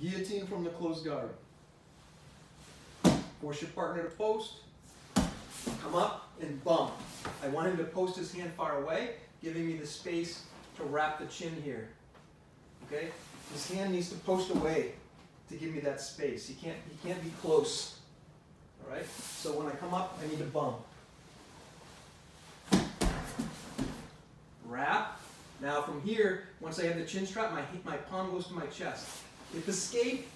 Guillotine from the closed guard. Force your partner to post. Come up and bump. I want him to post his hand far away, giving me the space to wrap the chin here. Okay? His hand needs to post away to give me that space. He can't, he can't be close. All right? So when I come up, I need to bump. Wrap. Now from here, once I have the chin strap, my, my palm goes to my chest. Hip escape.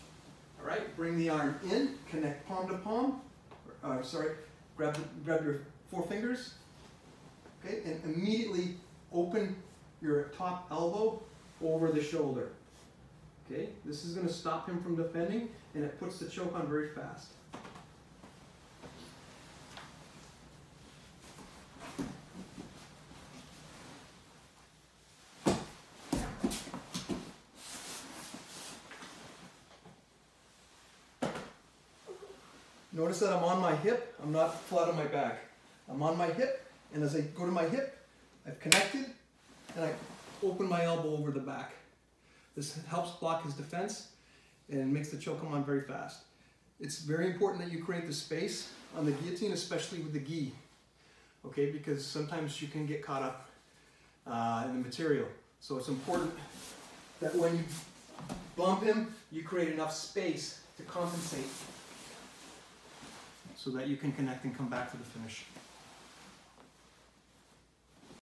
All right, bring the arm in, connect palm to palm. Uh, sorry, grab, the, grab your four fingers. Okay, and immediately open your top elbow over the shoulder. Okay, this is going to stop him from defending and it puts the choke on very fast. Notice that I'm on my hip, I'm not flat on my back. I'm on my hip, and as I go to my hip, I've connected, and I open my elbow over the back. This helps block his defense and makes the choke come on very fast. It's very important that you create the space on the guillotine, especially with the gi, okay, because sometimes you can get caught up uh, in the material. So it's important that when you bump him, you create enough space to compensate so that you can connect and come back to the finish.